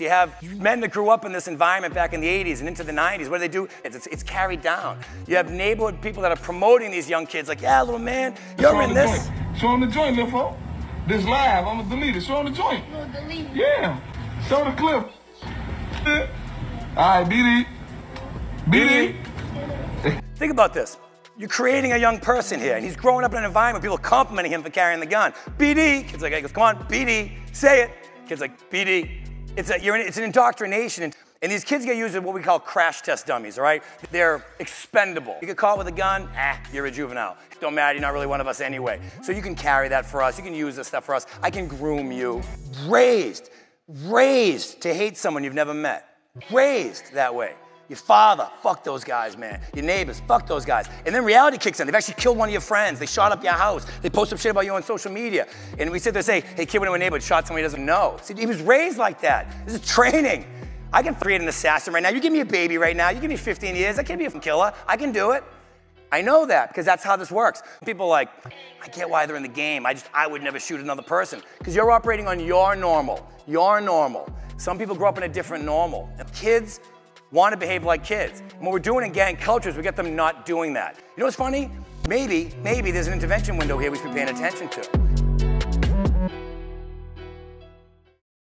You have men that grew up in this environment back in the 80s and into the 90s. What do they do? It's, it's, it's carried down. You have neighborhood people that are promoting these young kids, like, yeah, little man, you're Show in him the this. Joint. Show him the joint, little folk. This live, I'm gonna delete it. Show him the joint. We'll delete it. Yeah. Show the clip. Yeah. All right, BD. BD. Think about this. You're creating a young person here, and he's growing up in an environment, where people are complimenting him for carrying the gun. BD, kid's like, he goes, come on, BD, say it. Kid's like, BD. It's, a, in, it's an indoctrination, and, and these kids get used as what we call crash test dummies, all right? They're expendable. You get caught with a gun, ah, you're a juvenile. Don't matter, you're not really one of us anyway. So you can carry that for us, you can use this stuff for us. I can groom you. Raised, raised to hate someone you've never met. Raised that way. Your father, fuck those guys, man. Your neighbors, fuck those guys. And then reality kicks in. They've actually killed one of your friends. They shot up your house. They post some shit about you on social media. And we sit there and say, hey, kid went to a neighborhood, shot somebody he doesn't know. See, he was raised like that. This is training. I can create an assassin right now. You give me a baby right now. You give me 15 years. I can't be a killer. I can do it. I know that because that's how this works. People are like, I get why they're in the game. I just, I would never shoot another person because you're operating on your normal. Your normal. Some people grow up in a different normal. Kids want to behave like kids. And what we're doing in gang cultures, we get them not doing that. You know what's funny? Maybe, maybe there's an intervention window here we should be paying attention to.